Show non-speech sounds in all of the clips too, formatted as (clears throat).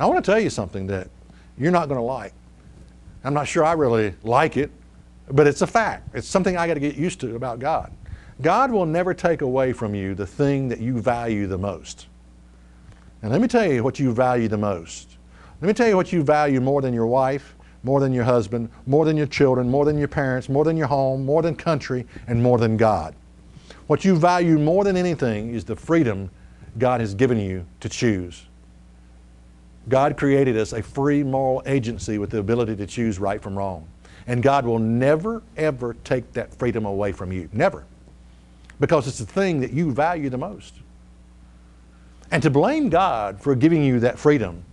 I want to tell you something that you're not going to like. I'm not sure I really like it, but it's a fact. It's something I got to get used to about God. God will never take away from you the thing that you value the most. And let me tell you what you value the most. Let me tell you what you value more than your wife, more than your husband, more than your children, more than your parents, more than your home, more than country, and more than God. What you value more than anything is the freedom God has given you to choose. God created us a free moral agency with the ability to choose right from wrong. And God will never, ever take that freedom away from you. Never. Because it's the thing that you value the most. And to blame God for giving you that freedom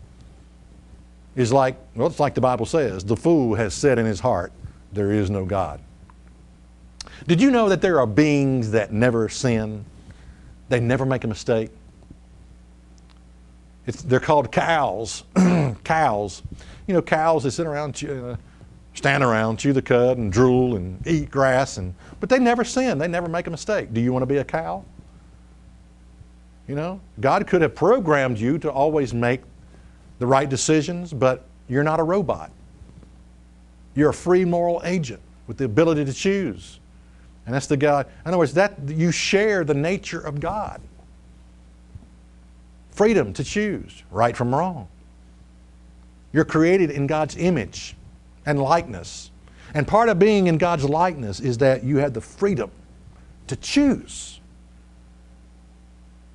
is like, well, it's like the Bible says the fool has said in his heart, there is no God. Did you know that there are beings that never sin? They never make a mistake. It's, they're called cows. (clears throat) cows. You know, cows, they sit around, uh, stand around, chew the cud and drool and eat grass, and, but they never sin. They never make a mistake. Do you want to be a cow? You know, God could have programmed you to always make the right decisions, but you're not a robot. You're a free moral agent with the ability to choose. And that's the God. In other words, that you share the nature of God. Freedom to choose right from wrong. You're created in God's image and likeness. And part of being in God's likeness is that you have the freedom to choose.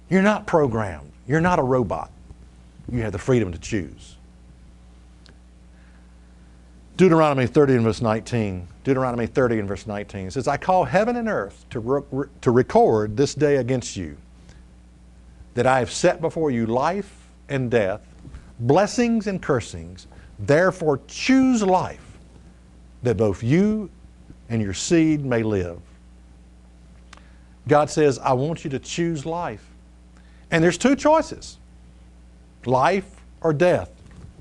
You're not programmed. You're not a robot. You have the freedom to choose. Deuteronomy 30 and verse 19. Deuteronomy 30 and verse 19 says, I call heaven and earth to, re- to record this day against you, that I have set before you life and death, blessings and cursings. Therefore, choose life, that both you and your seed may live. God says, I want you to choose life. And there's two choices life or death,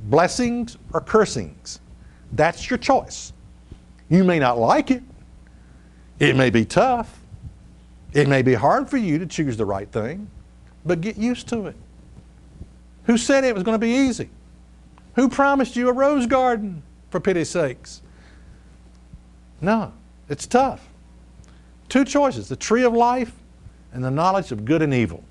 blessings or cursings. That's your choice. You may not like it, it may be tough, it may be hard for you to choose the right thing, but get used to it. Who said it was going to be easy? Who promised you a rose garden, for pity's sakes? No, it's tough. Two choices the tree of life and the knowledge of good and evil.